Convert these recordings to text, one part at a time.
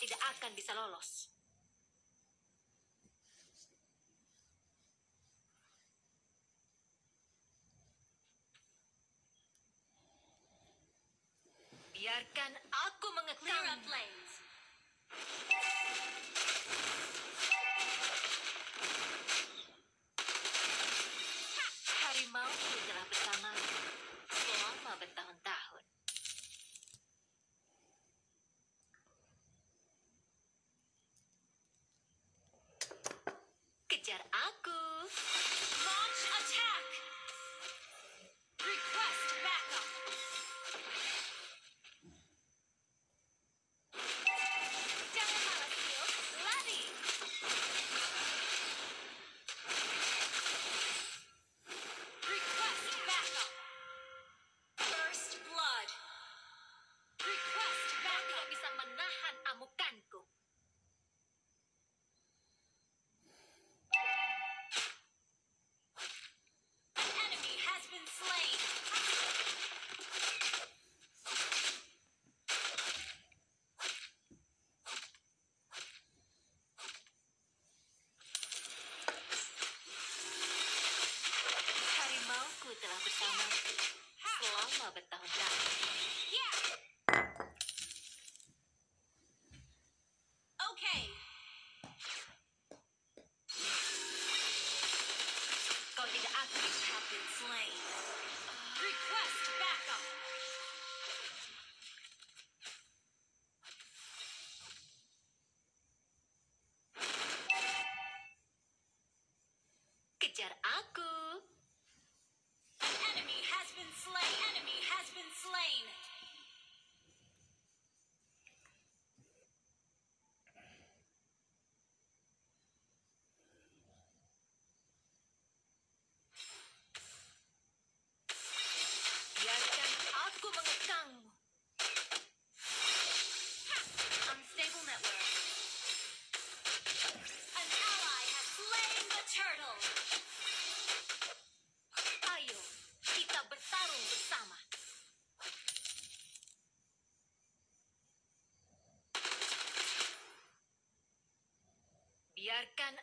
tidak akan bisa lolos. Biarkan aku mengekang. but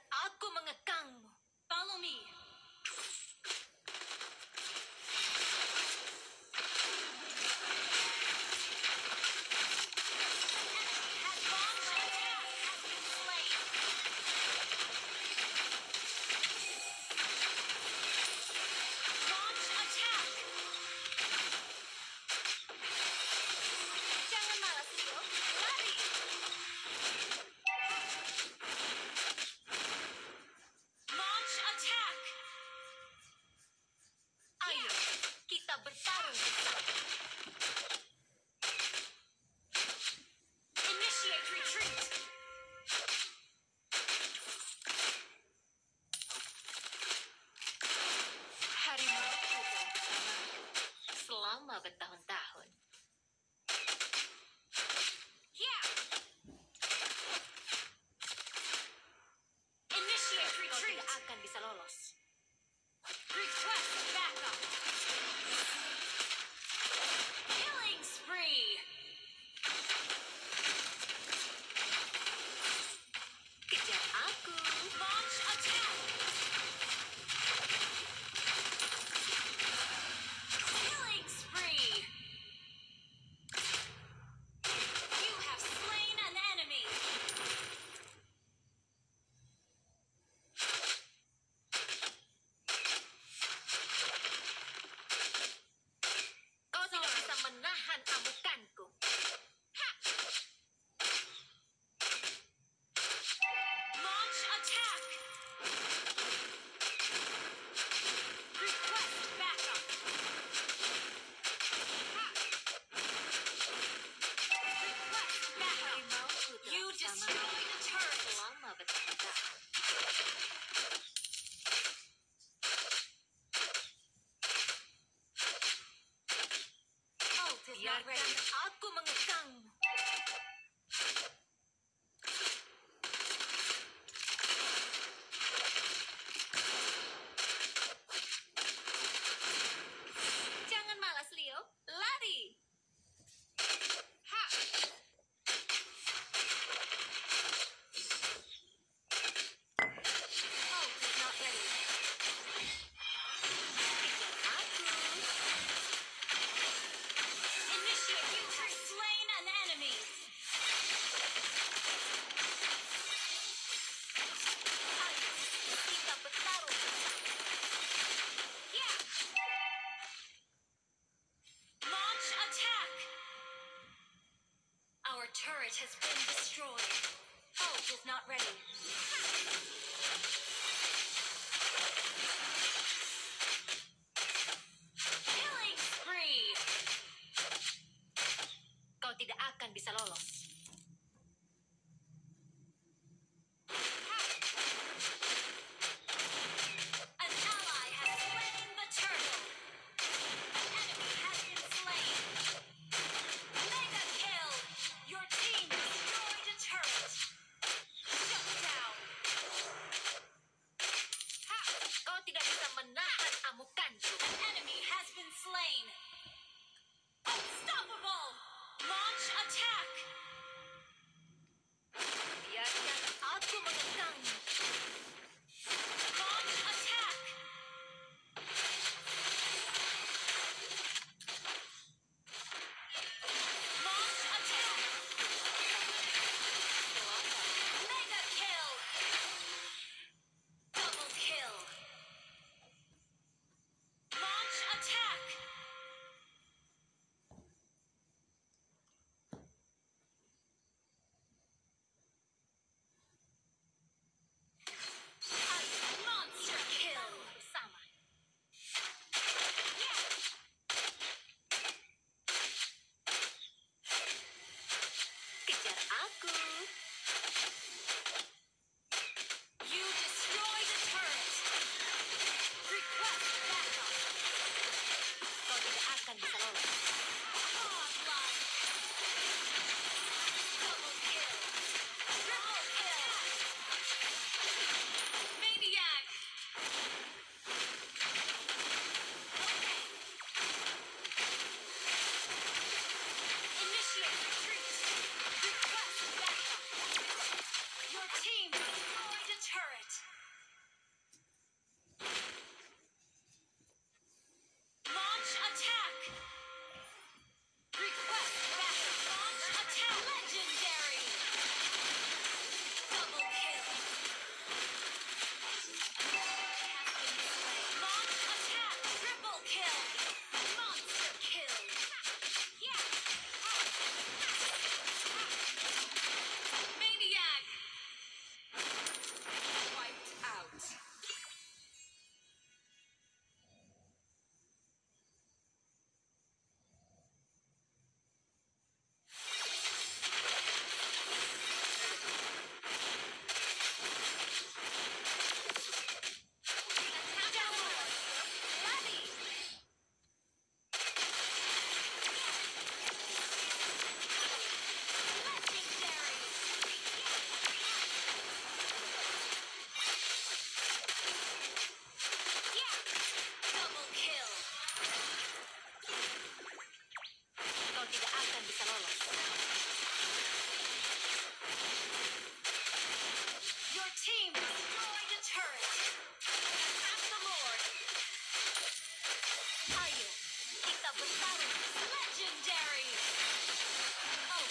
Ako mga kang mo. Follow me. ang mga dahon-dahon. Ako mga kang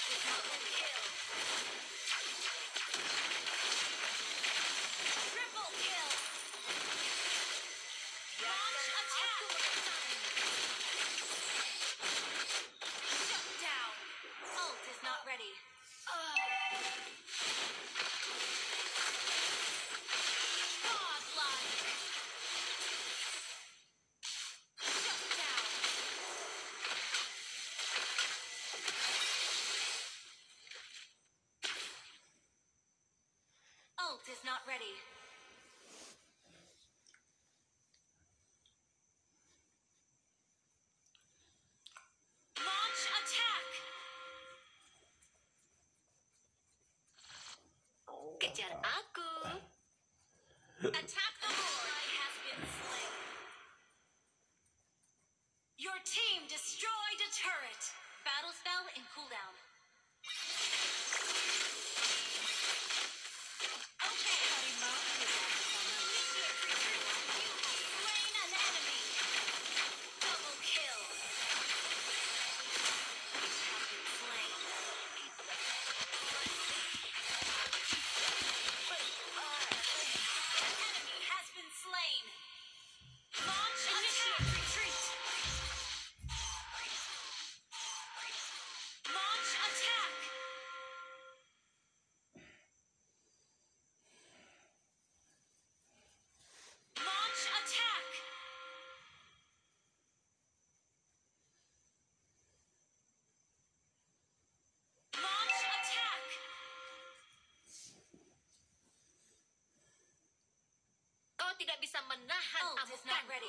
kill. Not ready. Tidak bisa menahan not amukanku.